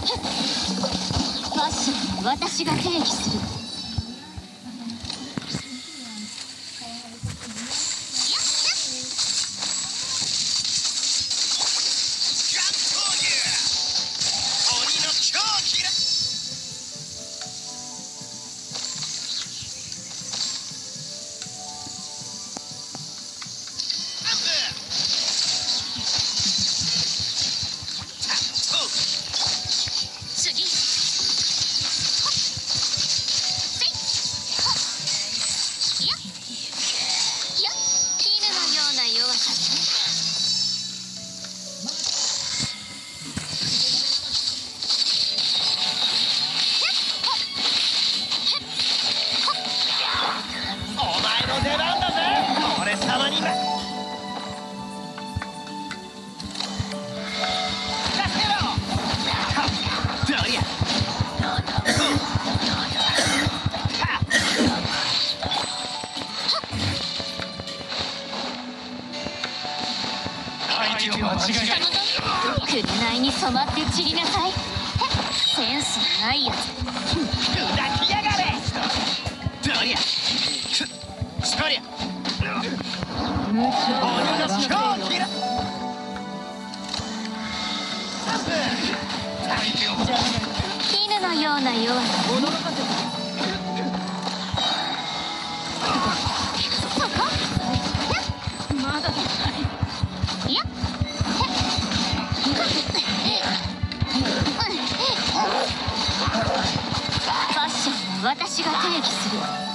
ファッション私が定義する。紅に染まって散りなさい。センスのないやつ。砕きやがれ。どりゃそりゃ鬼の超キラ絹のような弱さ驚かせて私が定義する。